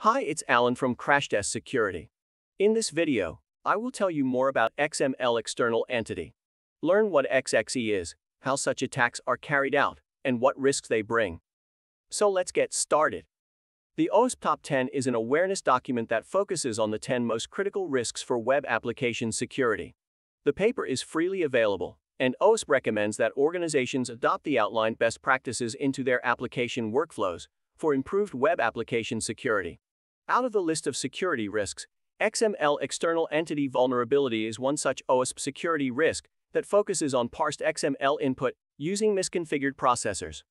Hi, it's Alan from Crashtest Security. In this video, I will tell you more about XML External Entity. Learn what XXE is, how such attacks are carried out, and what risks they bring. So let's get started. The OWASP Top 10 is an awareness document that focuses on the 10 most critical risks for web application security. The paper is freely available, and OWASP recommends that organizations adopt the outlined best practices into their application workflows for improved web application security. Out of the list of security risks, XML external entity vulnerability is one such OWASP security risk that focuses on parsed XML input using misconfigured processors.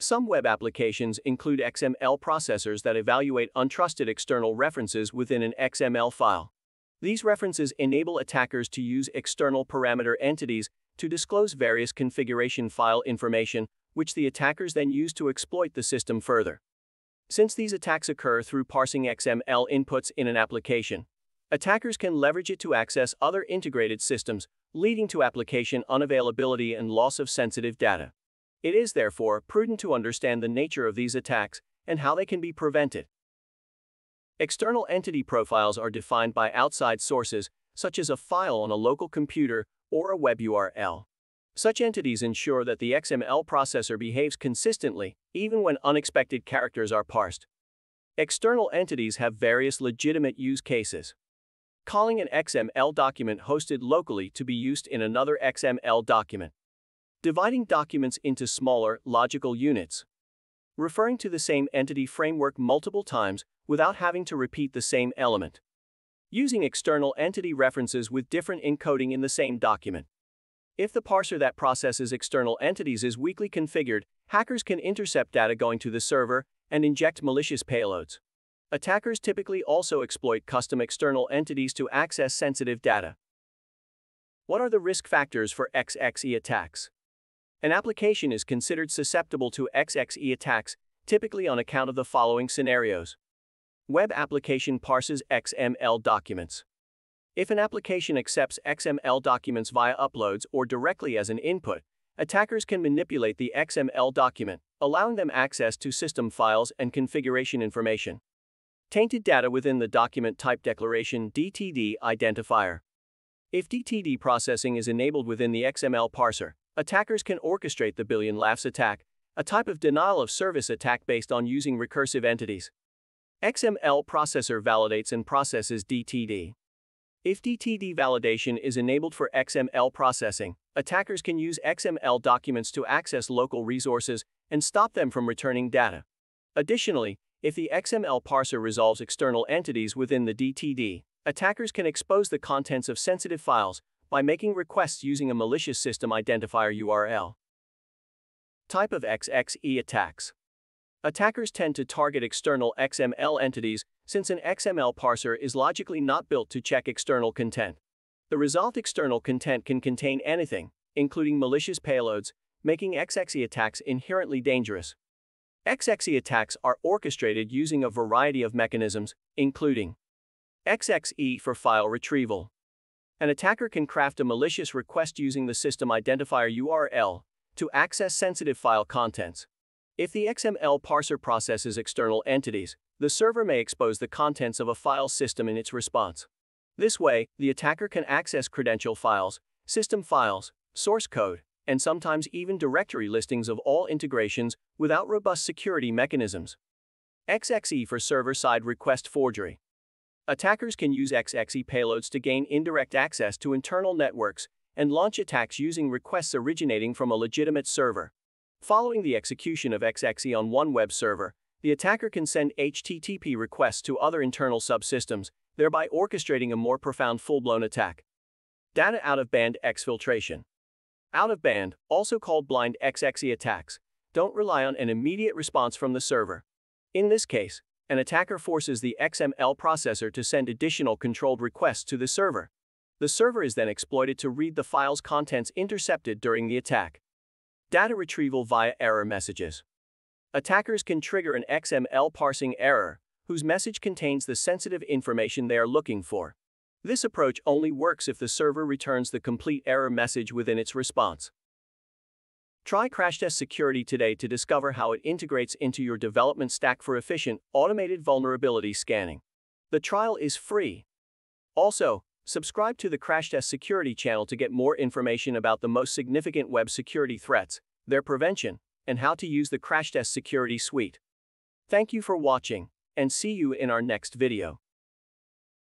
Some web applications include XML processors that evaluate untrusted external references within an XML file. These references enable attackers to use external parameter entities to disclose various configuration file information, which the attackers then use to exploit the system further. Since these attacks occur through parsing XML inputs in an application, attackers can leverage it to access other integrated systems, leading to application unavailability and loss of sensitive data. It is therefore prudent to understand the nature of these attacks and how they can be prevented. External entity profiles are defined by outside sources, such as a file on a local computer or a web URL. Such entities ensure that the XML processor behaves consistently, even when unexpected characters are parsed. External entities have various legitimate use cases. Calling an XML document hosted locally to be used in another XML document. Dividing documents into smaller, logical units. Referring to the same entity framework multiple times without having to repeat the same element. Using external entity references with different encoding in the same document. If the parser that processes external entities is weakly configured, hackers can intercept data going to the server and inject malicious payloads. Attackers typically also exploit custom external entities to access sensitive data. What are the risk factors for XXE attacks? An application is considered susceptible to XXE attacks, typically on account of the following scenarios. Web application parses XML documents. If an application accepts XML documents via uploads or directly as an input, attackers can manipulate the XML document, allowing them access to system files and configuration information. Tainted data within the document type declaration DTD identifier. If DTD processing is enabled within the XML parser, attackers can orchestrate the billion laughs attack, a type of denial of service attack based on using recursive entities. XML processor validates and processes DTD. If DTD validation is enabled for XML processing, attackers can use XML documents to access local resources and stop them from returning data. Additionally, if the XML parser resolves external entities within the DTD, attackers can expose the contents of sensitive files by making requests using a malicious system identifier URL. Type of XXE attacks Attackers tend to target external XML entities since an XML parser is logically not built to check external content. The result external content can contain anything, including malicious payloads, making XXE attacks inherently dangerous. XXE attacks are orchestrated using a variety of mechanisms, including XXE for file retrieval. An attacker can craft a malicious request using the system identifier URL to access sensitive file contents. If the XML parser processes external entities, the server may expose the contents of a file system in its response. This way, the attacker can access credential files, system files, source code, and sometimes even directory listings of all integrations without robust security mechanisms. XXE for server-side request forgery. Attackers can use XXE payloads to gain indirect access to internal networks and launch attacks using requests originating from a legitimate server. Following the execution of XXE on one web server, the attacker can send HTTP requests to other internal subsystems, thereby orchestrating a more profound full-blown attack. Data out-of-band exfiltration. Out-of-band, also called blind XXE attacks, don't rely on an immediate response from the server. In this case, an attacker forces the XML processor to send additional controlled requests to the server. The server is then exploited to read the file's contents intercepted during the attack. Data retrieval via error messages. Attackers can trigger an XML parsing error, whose message contains the sensitive information they are looking for. This approach only works if the server returns the complete error message within its response. Try CrashTest Security today to discover how it integrates into your development stack for efficient, automated vulnerability scanning. The trial is free. Also, subscribe to the CrashTest Security channel to get more information about the most significant web security threats, their prevention, and how to use the CrashTest Security Suite. Thank you for watching, and see you in our next video.